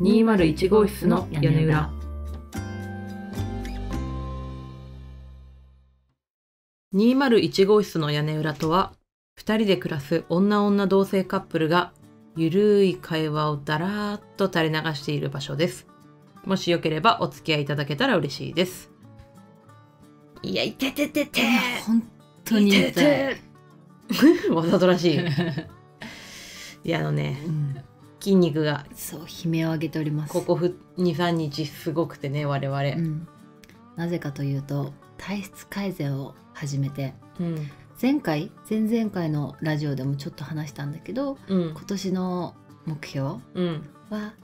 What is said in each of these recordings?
201号室の屋根裏。201号室の屋根裏とは、二人で暮らす女女同性カップルが、ゆるい会話をだらーっと垂れ流している場所です。もしよければお付き合いいただけたら嬉しいです。いや、いてててていや本当にいて痛い。て わざとらしい。いや、あのね、うん筋肉がそう悲鳴を上げております。ここふ23日すごくてね我々、うん、なぜかというと体質改善を始めて。うん。前回前々回のラジオでもちょっと話したんだけどうん。今年の目標うん。は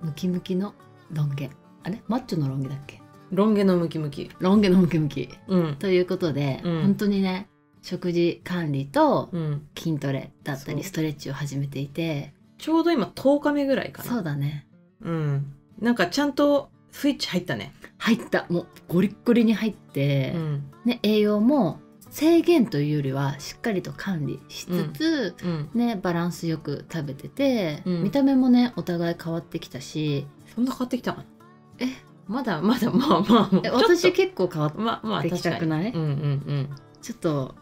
ムキムキのロン毛。あれ？マッチョのロン毛だっけ？ロン毛のムキムキ。ロン毛のムキムキ。うん。ということで、うん。本当にね食事管理とうん。筋トレだったりストレッチを始めていてちょうど今10日目ぐらいかな。そうだね。うん。なんかちゃんとスイッチ入ったね。入った。もうゴリッゴリに入って、うん。ね、栄養も制限というよりはしっかりと管理しつつ、うん。ね、バランスよく食べてて、うん。見た目もねお互い変わってきたし。そんな変わってきたかなえ？まだまだまあまあ私結構変わっまあまあできたくない？うんうんうんちょっと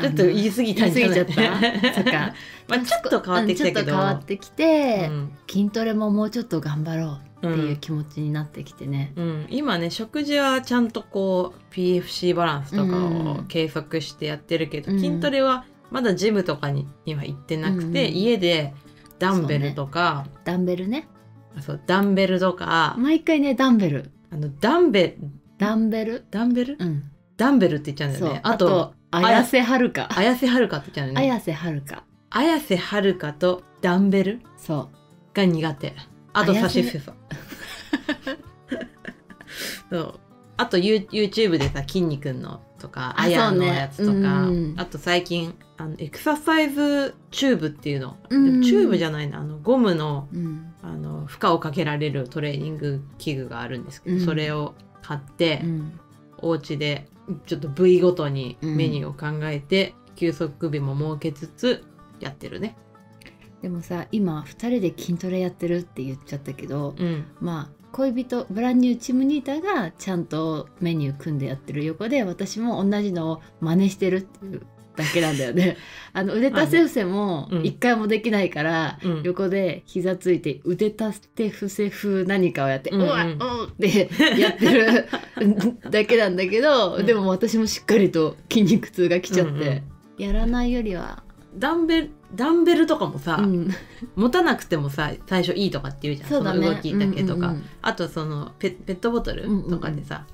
ちょっと言い過ぎたんじゃない？言い過ぎちゃった？そっか。まあちょっと変わってきたけど。うんちょっと変わってきて、うん。筋トレももうちょっと頑張ろうってうんいう気持ちになってきてね、うん、今ね食事はちゃんとこう PFC バランスとかをうん計測してやってるけど、うん。筋トレはまだジムとかにには行ってなくて、うん家でダンベルとか。ダンベルね。そう,、ダンベルとか、毎回ねダンベル。あのダンベダンベル？ダンベル？うん。ダンベルって言っちゃうんだよね。あと綾瀬はるか。綾瀬はるかって言っちゃうんだよね。綾瀬はるか。綾瀬はるかとダンベルそが苦手。あとサシスソそう。あと You- YouTube でさ筋肉のとかああやのやつとか、うん。あと最近あのエクササイズチューブっていうの、うん。でもチューブじゃないな。あのゴムのう、うん。あの負荷をかけられるトレーニング器具があるんですけど、うん。それを買って、うんお家でちょっと部位ごとにメニューを考えて、休息日も設けつつやってるね。でもさ今2人で筋トレやってるって言っちゃったけど、うんまあ恋人ブランニューチムニータがちゃんとメニュー組んでやってる横で私も同じのを真似してるっていうだけなんだよね。あの腕立て伏せもうん。一回もできないから、うん。横で膝ついて腕立て伏せ風何かをやって、ううん。わっうんってやってる だけなんだけど、うん。でも私もしっかりと筋肉痛が来ちゃって、うんうん。やらないよりは、ダンベルダンベルとかもさ、うん、持たなくてもさ最初いいとかって言うじゃん。そね。の動きだけとか、うんうんうん。あとそのペペットボトルとかでさ、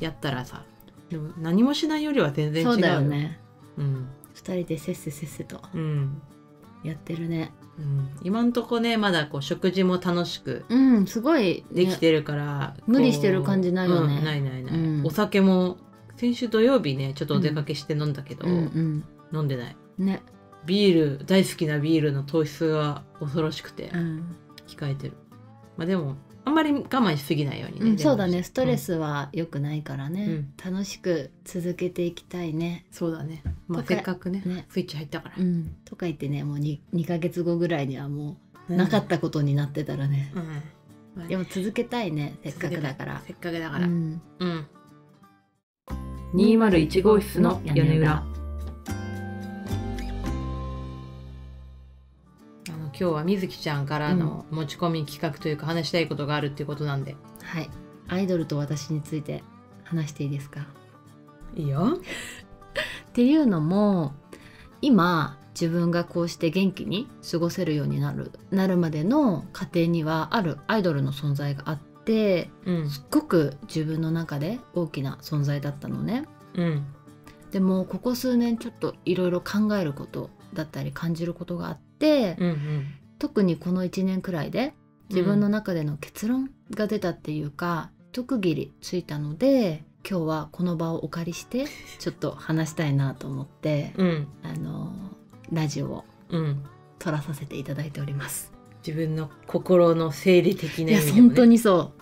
やったらさでも何もしないよりは全然違うよねうん2人でせっせせっせとうんやってるね。うん、今んとこねまだこう食事も楽しくうんすごい、ね、できてるから、こう無理してる感じないよね。うんないないない、うん。お酒も先週土曜日ねちょっとお出かけして飲んだけど、うん飲んでない。うんね、ビール大好きなビールの糖質が恐ろしくてうん。控えてる。まあでもあんまり我慢しすぎないようにね、うん、そうだね。ストレスは良くないからね、うん。楽しく続けていきたいね。そうだね。まあせっかくねね。スイッチ入ったから、うん。とか言ってねもう 2, 2ヶ月後ぐらいにはもううなかったことになってたらね、うん。まあね。でも続けたいねせっかくだから。せっかくだから。うん。うん。201号室の屋根裏今日はみずきちゃんからの持ち込み企画というか話したいことがあるっていうことなんで、はい。アイドルと私について話していいですか？いいよ。っていうのも今自分がこうして元気に過ごせるようになるなるまでの過程にはあるアイドルの存在があってうん。すっごく自分の中で大きな存在だったのね。うん。でもここ数年ちょっといろいろ考えることだったり感じることがあって、うんうん。特にこの1年くらいで自分の中での結論が出たっていうか、一区切りついたので今日はこの場をお借りして ちょっと話したいなと思って、うん。あのラジオをうん。撮らさせていただいております。自分の心の整理的いやな意味でも、ね、本当にそ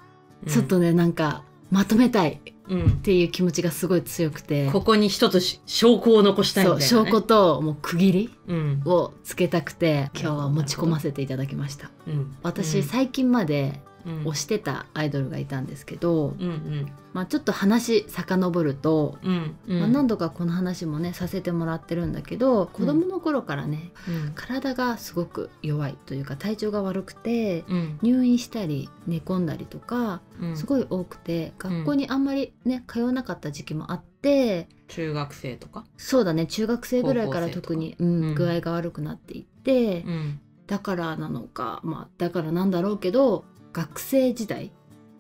う、うん。ちょっとねなんかまとめたい。うんっていう気持ちがすごい強くて。ここに一つし証拠を残したいみたいな、ね、証拠ともう区切りうん。をつけたくて今日は持ち込ませていただきました。うん。私、うん。最近までうん推してたアイドルがいたんですけど、うんうん。まあ、ちょっと話遡ると、うんうん。まあ、何度かこの話もねさせてもらってるんだけど子供の頃からね、うん。体がすごく弱いというか体調が悪くてうん。入院したり寝込んだりとかうん。すごい多くて学校にあんまりね通わなかった時期もあって中学生とか？そうだね中学生ぐらいから特に、うんうん。具合が悪くなっていって、うん。だからなのかまあだからなんだろうけど学生時代っ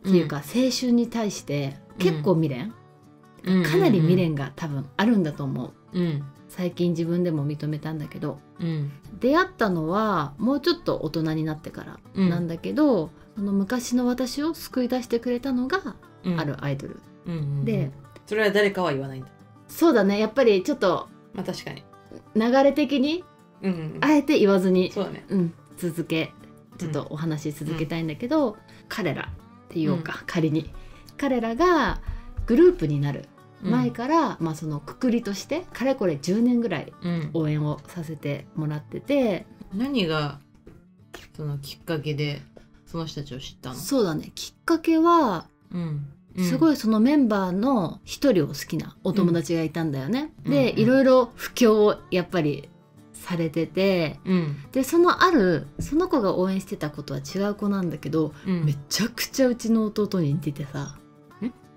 ていうか、青春に対して結構未練、うん。かなり未練が多分あるんだと思う。うん。最近自分でも認めたんだけど。うん。出会ったのはもうちょっと大人になってからうん。なんだけど、その昔の私を救い出してくれたのがうん。あるアイドル、でそれは誰かは言わないんだ。そうだね。やっぱりちょっとまあ確かに。流れ的にうんうん。あえて言わずに、そうだね。うん、続けちょっとお話し続けたいんだけど、彼らっていうか、仮に。彼らがグループになる前から、まあそのくくりとしてかれこれ10年ぐらいうん。応援をさせてもらってて何がそのきっかけでその人たちを知ったの？そうだね。きっかけはうん。すごいそのメンバーの一人を好きなお友達がいたんだよね。うん。で、うん。いろいろ布教をやっぱりされててうん。でそのあるその子が応援してた子とは違う子なんだけど、うん。めちゃくちゃうちの弟に似ててさ。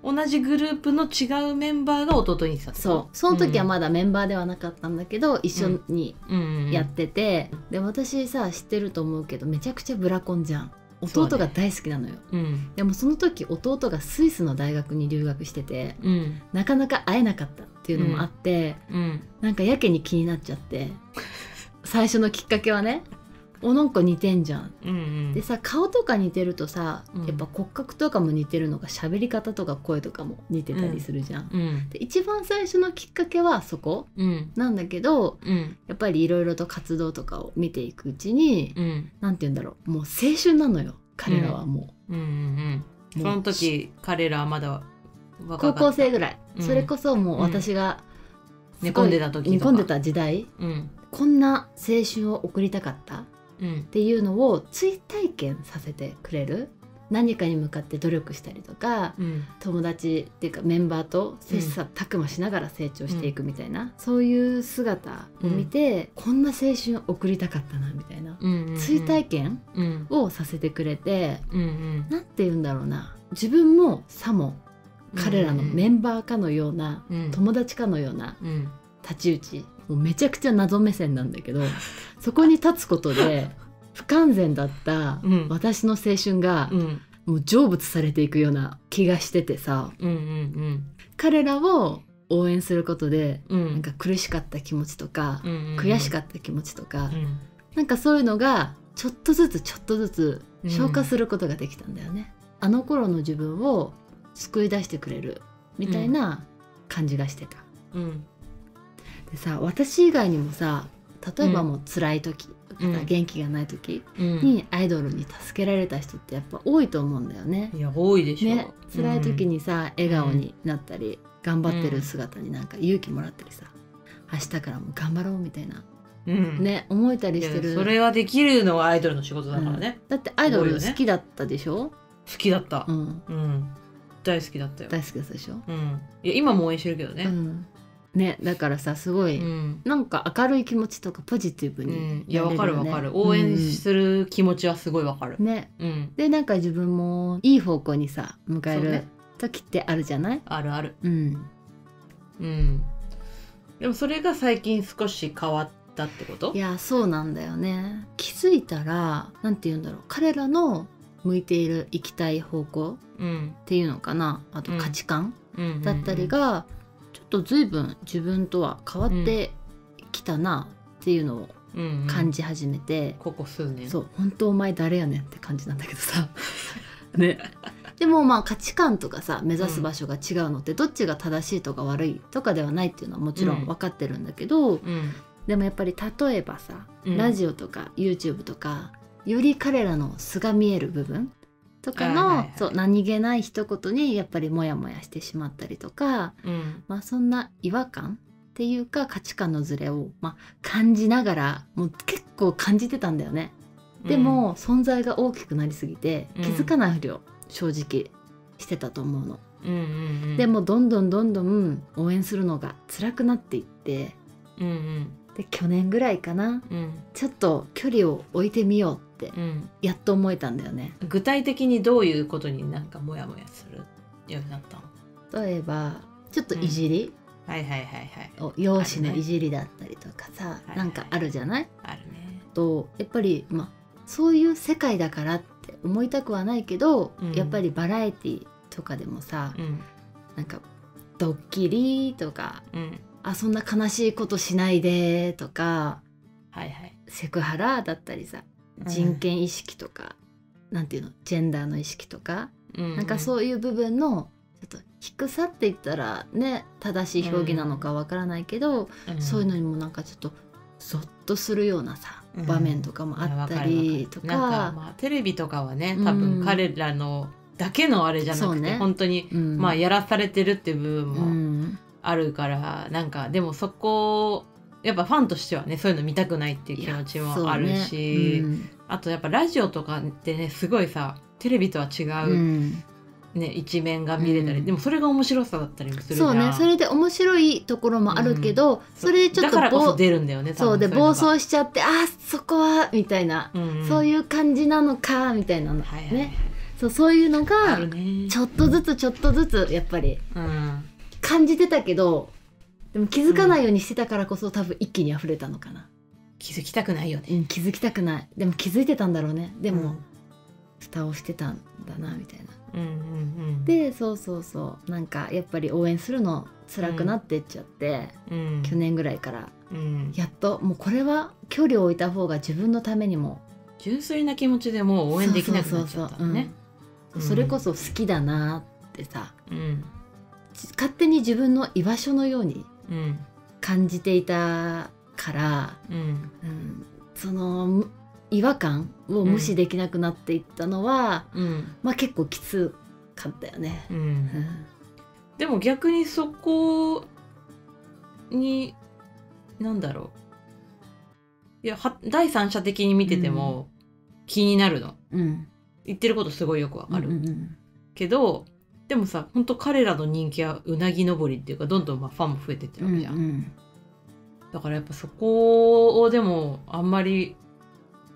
同じグループの違うメンバーが弟にしたってこと？そう。その時はまだメンバーではなかったんだけど、一緒にうん。やってて、で私さ知ってると思うけどめちゃくちゃブラコンじゃん弟が大好きなのよ。うん。でもその時弟がスイスの大学に留学しててうん。なかなか会えなかったっていうのもあって、うん。なんかやけに気になっちゃって。最初のきっかけはねおなんか似てんじゃん。うんうん。でさ顔とか似てるとさ、うん。やっぱ骨格とかも似てるのが喋り方とか声とかも似てたりするじゃん、うん。で一番最初のきっかけはそこ。うん。なんだけどうん。やっぱりいろいろと活動とかを見ていくうちに、うん。なんて言うんだろうもう青春なのよ。彼らはもう。んうんう,、その時彼らはまだ高校生ぐらい、うん。それこそもう私が寝込んでた時とか。寝込んでた時代。うん。こんな青春を送りたかった。うんっていうのを追体験させてくれる。何かに向かって努力したりとかうん。友達っていうかメンバーと切磋琢磨しながら成長していくみたいな、そういう姿を見て、こんな青春送りたかったなみたいな、うんうん追体験うんをさせてくれてうん。うんなんて言うんだろうな。自分もさも彼らのメンバーかのような、うん。友達かのようなうん。太刀打ちもうめちゃくちゃ謎目線なんだけど そこに立つことで不完全だったうん。私の青春がうん。もう成仏されていくような気がしててさ。うんうん彼らを応援することでうん。なんか苦しかった気持ちとか、うんうん悔しかった気持ちとか、うん。なんかそういうのがちょっとずつちょっとずつうん。消化することができたんだよね。あの頃の自分を救い出してくれるみたいな感じがしてた。うんでさ私以外にもさ例えばもう辛い時うん。元気がない時うん。にアイドルに助けられた人ってやっぱ多いと思うんだよね。いや多いでしょ。ね辛い時にさ、笑顔になったり頑張ってる姿になんか勇気もらったりさ明日からも頑張ろうみたいなうん。ね思えたりしてるそれはできるのはアイドルの仕事だからね。だってアイドル好きだったでしょ、好きだった。うん、うん。大好きだったよ。大好きだったでしょ、うん。いや今も応援してるけどね。うん、ねだからさすごい、うん。なんか明るい気持ちとかポジティブうにん。いやわかるわかる。応援する気持ちはすごいわかる。うん。ね。うん。でなんか自分もいい方向にさ迎える時ってあるじゃない？あるある。うん。うん。でもそれが最近少し変わったってこと？いやそうなんだよね。気づいたらなんて言うんだろう。彼らの向いている行きたい方向うん。っていうのかな。あとうん。価値観うん。だったりが、ちょっと随分自分とは変わってきたなっていうのを感じじ始めて、ここ数年。そう本当お前誰やねんって感じなんだけどさ。ね。でもまあ価値観とかさ目指す場所が違うのってどっちが正しいとか悪いとかではないっていうのはもちろん。分かってるんだけど、うん。でもやっぱり例えばさ、うん。ラジオとか YouTube とかより彼らの素が見える部分とかの、はいはいはい。そう何気ない一言にやっぱりモヤモヤしてしまったりとか、うん。まあ、そんな違和感っていうか価値観のズレを、まあ、感じながらもう結構感じてたんだよね。でも、存在が大きくなりすぎてうん。気づかないふりを正直してたと思うの。うんうんうん、でもどんどんどんどん応援するのが辛くなっていってうんうん。で去年ぐらいかな。うん。ちょっと距離を置いてみよううん。やっと思えたんだよね。具体的にどういうことになんかモヤモヤするようになったの？例えばちょっといじり、はいはいはいはいを容姿のいじりだったりとかさ、はい。なんかあるじゃない？あるね。とやっぱりまあそういう世界だからって思いたくはないけど、うん。やっぱりバラエティとかでもさ、うん。なんかドッキリとかうん。あそんな悲しいことしないでとかはいはい。セクハラだったりさ人権意識とか、なんていうのジェンダーの意識とか、うんなんかそういう部分のちょっと低さって言ったらね正しい表現なのかわからないけど、うん。そういうのにもなんかちょっとゾッとするようなさ、うん。場面とかもあったりとか。なんかまあテレビとかはねうん。多分彼らのだけのあれじゃなくて、ね。本当にうん。まあやらされてるっていう部分うもん。あるから、なんかでもそこやっぱファンとしてはねそういうの見たくないっていう気持ちもあるし、ねうん。あとやっぱラジオとかってねすごいさテレビとは違う、うん。ね一面が見れたり、うん。でもそれが面白さだったりもするじゃん。そうね。それで面白いところもあるけど、それでちょっとだからこそぼ出るんだよねそうで暴走しちゃってあそこはみたいな、うんうん。そういう感じなのかみたいなの、はいはいはい。ねそうそういうのあがちょっとずつちょっとずつやっぱりうん。感じてたけどでも気づかないようにしてたからこそ多分一気に溢れたのかな、気づきたくないよね。うん、気づきたくない。でも気づいてたんだろうね。ででも、蓋をしてたんだなみたいな。うんうんうん。でそうそうそう。なんかやっぱり応援するの辛くなってっちゃって、うん。去年ぐらいから。うん。やっともうこれは距離を置いた方が自分のためにも。純粋な気持ちでもう応援できなくなっちゃったのね。それこそ好きだなってさ。うん。じ勝手に自分の居場所のようにうん感じていたから、うんうん、そのむ違和感を無視できなくなっていったのは、うんまあ結構きつかったよね。ううん。んでも逆にそこになんだろう。いやは第三者的に見てても気になるの、うん。言ってることすごいよくわかる、けどでもさ本当彼らの人気はうなぎ登りっていうかどんどんまあファンも増えてってるわけじゃん、うんだからやっぱそこをでもあんまり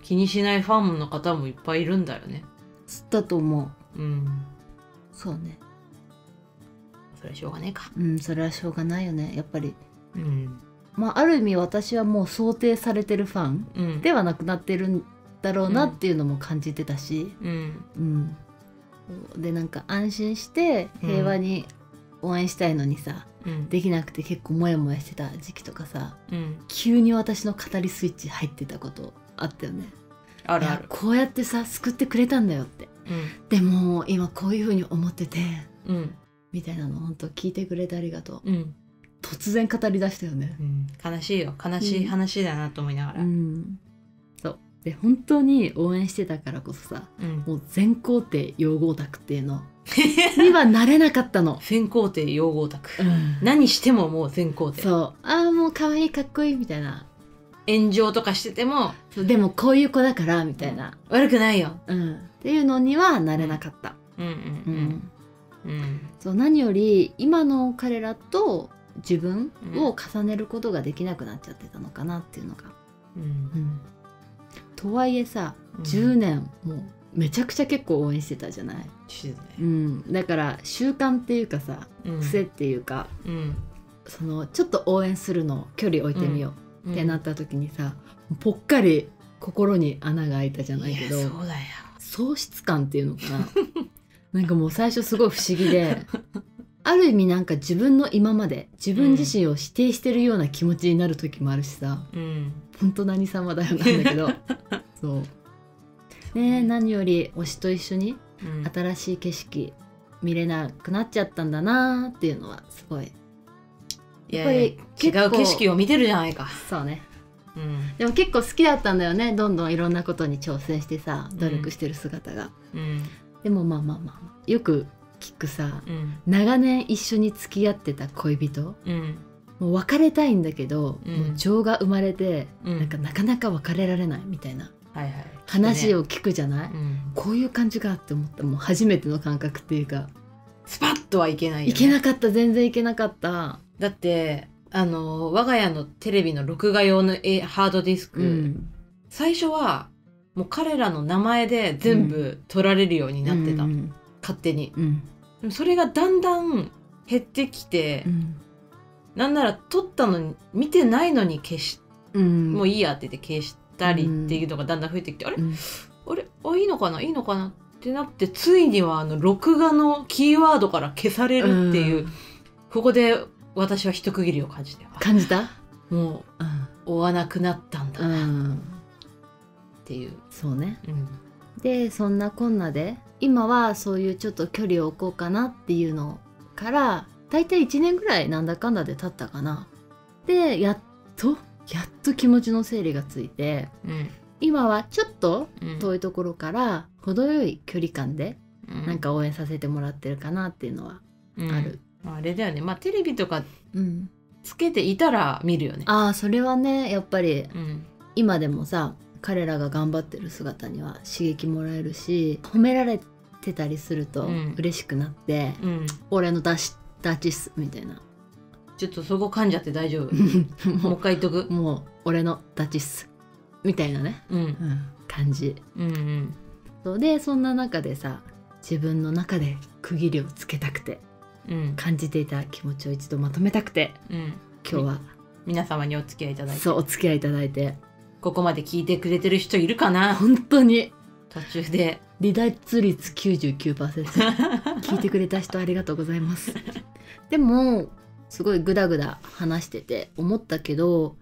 気にしないファンの方もいっぱいいるんだよね。だと思う。うん。そうね。それはしょうがねえか。うんそれはしょうがないよね。やっぱり。うん。まあある意味私はもう想定されてるファンうん。ではなくなってるんだろうなっていうのも感じてたし、うん。うん、でなんか安心して平和に応援したいのにさ、うん。できなくて結構モヤモヤしてた時期とかさうん。急に私の語りスイッチ入ってたことあったよね。あるある。こうやってさ救ってくれたんだよって。うん。でも今こういう風に思っててうん。みたいなの本当聞いてくれてありがとう。うん。突然語り出したよね。うん。悲しいよ。悲しい話だなと思いながら、うんで本当に応援してたからこそさうん。もう全肯定用語オタクっていうの。にはなれなかったの、全肯定用語オタク、うん。何してももう全肯定。そう。ああもう可愛いかっこいいみたいな。炎上とかしてても。でもこういう子だからみたいな、悪くないよ。うん、っていうのにはなれなかった、うんううん。ん。うん。そう何より今の彼らと自分を重ねることができなくなっちゃってたのかなっていうのが、うん。うんとはいえさうん。10年もうめちゃくちゃ結構応援してたじゃない、してたねうん、だから習慣っていうかさうん。癖っていうか、うん。そのちょっと応援するのを距離置いてみよううん。ってなった時にさ、ぽっかり心に穴が開いたじゃないけどいやそうだよ。喪失感っていうのかな？なんかもう最初すごい不思議である意味なんか自分の今まで自分自身を否定してるような気持ちになる時もあるしさ、うん。本当何様だよなんだけど。そう。ねえ何より推しと一緒にうん。新しい景色見れなくなっちゃったんだなーっていうのはすごい。いややっぱりいや違う景色を見てるじゃないか。そうね。うん。でも結構好きだったんだよねどんどんいろんなことに挑戦してさ努力してる姿が、うん。でもまあまあまあよく聞くさうん。長年一緒に付き合ってた恋人うん。もう別れたいんだけど、うん。もう情が生まれて、うん。なんかなかなか別れられないみたいなはいはい。話を聞くじゃない、うん。こういう感じかって思った。もう初めての感覚っていうか、スパッとはいけないよ、ね、いけなかった。全然いけなかった。だってあの我が家のテレビの録画用のえハードディスク、うん。最初はもう彼らの名前で全部取られるようになってた、うん。勝手に。うんでもそれがだんだん減ってきてう、んなんなら撮ったのに見てないのに消し、うん。もういいやって言って消したりっていうのがだんだん増えてきて、あれ？うん。あれ？あいいのかな？いいのかなってなってついにはあの録画のキーワードから消されるっていう、うん。ここで私は一区切りを感じてあ感じた？もう追わなくなったんだうなっんていう、そうね。うんでそんなこんなで今はそういうちょっと距離を置こうかなっていうのから大体1年ぐらいなんだかんだで経ったかな。でやっとやっと気持ちの整理がついてうん。今はちょっとうん。遠いところから程よい距離感でうん。なんか応援させてもらってるかなっていうのはうん。ある、まああれだよね。まあテレビとかうん。つけていたら見るよね。ああそれはねやっぱりうん。今でもさ彼らが頑張ってる姿には刺激もらえるし褒められてたりするとうん。嬉しくなって、うん、俺のダシダチっすみたいな。ちょっとそこ噛んじゃって大丈夫？もうも一回言っとく？う。もう俺のダチっすみたいなね、うん。感じ。うんうん。でそんな中でさ自分の中で区切りをつけたくてうん。感じていた気持ちを一度まとめたくてうん。今日は。皆様にお付き合いいただいて。そうお付き合いいただいてここまで聞いてくれてる人いるかな？本当に。途中で。離脱率99% 聞いてくれた人ありがとうございます。でもすごいグダグダ話してて思ったけど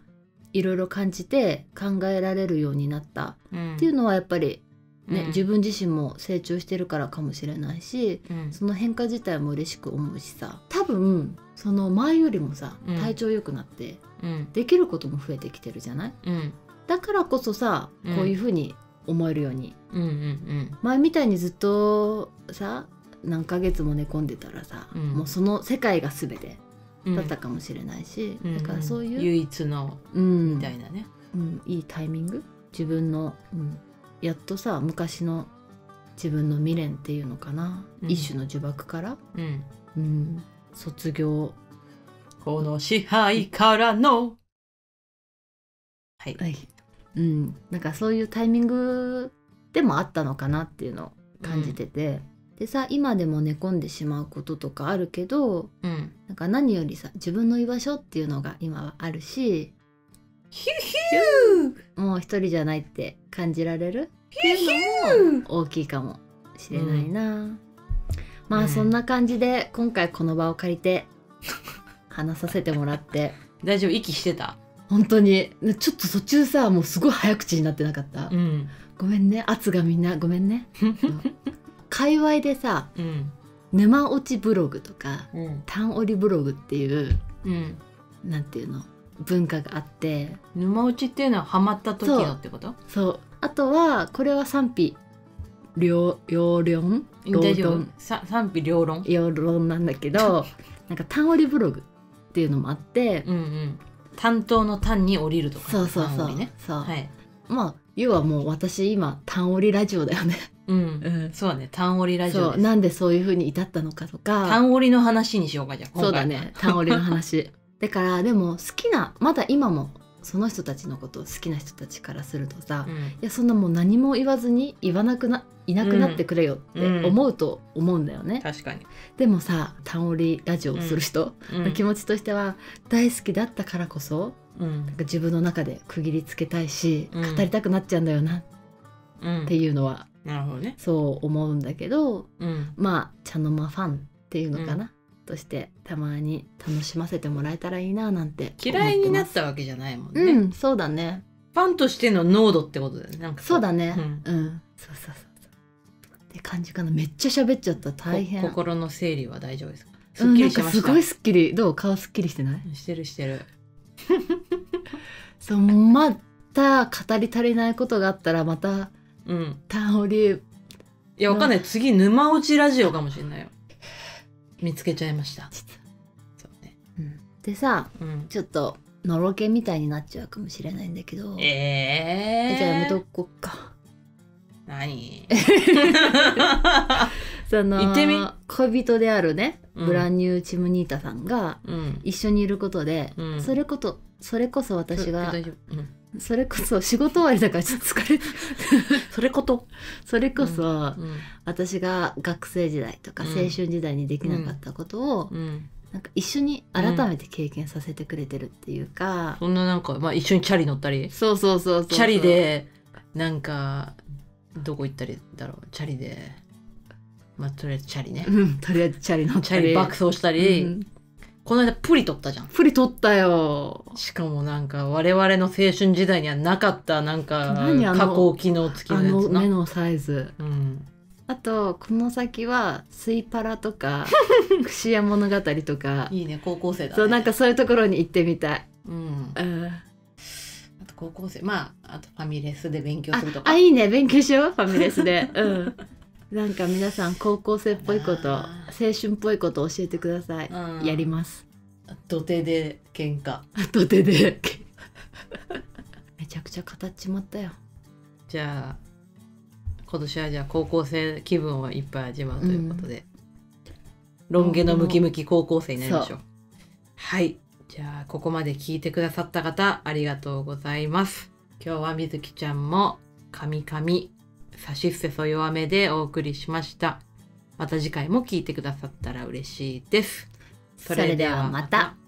いろいろ感じて考えられるようになった。うん。っていうのはやっぱりね、うん。自分自身も成長してるからかもしれないしうん。その変化自体も嬉しく思うしさ。多分その前よりもさうん。体調良くなってうん。できることも増えてきてるじゃない？うんだからこそさうん。こういうふうに思えるように。うんうん前みたいにずっとさ何ヶ月も寝込んでたらさ、うん。もうその世界が全てうん。だったかもしれないし、うん。だからそういう、唯一のうん。みたいなね。うん、いいタイミング？自分の、うん、やっとさ昔の自分の未練っていうのかな、うん。一種の呪縛から、うん。うん、卒業。この支配からの。はい。はい、うん、なんかそういうタイミングでもあったのかなっていうのを感じてて、でさ今でも寝込んでしまうこととかあるけどうん。なんか何よりさ自分の居場所っていうのが今はあるしヒューヒもう一人じゃないって感じられる？っていうのも大きいかもしれないな、まうんあそんな感じで今回この場を借りて話させてもらって。大丈夫？息してた？本当に。ちょっと途中さもうすごい早口になってなかった、うん。ごめんね。圧がみんな。ごめんね。界隈でさうん。沼落ちブログとかうん。単折りブログっていううん。なんていうの？文化があって。沼落ちっていうのはハマった時のってこと？そう。あとはこれは賛否両両論？大丈夫。両論さ賛否両論？両論なんだけど なんか単折りブログっていうのもあって、うんうん担当の単に降りるとかそうそうそう、ね。そう、はい。まあ要はもう私今単折りラジオだよね、うん、うん、そうだね。単折りラジオなんでそういう風に至ったのかとか。単折りの話にしようかじゃあそうだね。単折りの話。だからでも好きなまだ今もその人たちのことを好きな人たちからするとさ、いうん。やそんなもう何も言わずに言わなくないなくなってくれよって思うと思うんだよね、確かに、でもさ単折りラジオをする人うん。の気持ちとしては、大好きだったからこそうん。なんか自分の中で区切りつけたいし、うん。語りたくなっちゃうんだよなっうんていうのはなるほどねそう思うんだけどうん。まあ茶の間ファンっていうのかな、としてたまに楽しませてもらえたらいいななんて嫌いになったわけじゃないもんね、うんそうだね。ファンとしての濃度ってことだよねなんか。そうだね。うん。うん、そうそうそうそう。って感じかなめっちゃ喋っちゃった。大変。こ心の整理は大丈夫ですか？すっうん、きりしました、すごいすっきりどう？顔すっきりしてない？してるしてる。そうまた語り足りないことがあったらまたうん。単折りいやわかんない。次沼落ちラジオかもしれないよ見つけちゃいました。そうね。うん。でさうん。ちょっとのろけみたいになっちゃうかもしれないんだけど。えー、じゃあやめとこっか。何？その言ってみ？恋人であるね、うん。ブランニューチムニータさんがうん。一緒にいることで、うん。それこそそれこそ私が大丈夫、うん、それこそ仕事終わりだからちょっと疲れた それこと、それこそ、うん私が学生時代とかうん。青春時代にできなかったことを、うん、なんか一緒に改めて経験させてくれてるっていうか、そんななんか、まあ、一緒にチャリ乗ったり？そうそうそう。チャリでなんかどこ行ったりだろう？チャリで。まあとりあえずチャリね。うんとりあえずチャリ乗ったり。チャリ爆走したり、うんこの間プリ取ったじゃん。プリ取ったよ。しかもなんか我々の青春時代にはなかったなんか加工機能付きあのやつな。の目のサイズ。うん、あとこの先はスイパラとか 串屋物語とか。いいね高校生だね。そうなんかそういうところに行ってみたい、うん。うん、あと高校生まああとファミレスで勉強するとか。ああいいね。勉強しよう。ファミレスで。うんなんか皆さん高校生っぽいことあ青春っぽいこと教えてください、うん。やります。土手で喧嘩。土手で。めちゃくちゃ語っちまったよ。じゃあ今年はじゃあ高校生気分をいっぱい味わうということで、ロン毛のムキムキ高校生になりましょう。はい。じゃあここまで聞いてくださった方ありがとうございます。今日はみずきちゃんもカミカミさしすせそ弱めでお送りしました。また次回も聞いてくださったら嬉しいです。それではまた。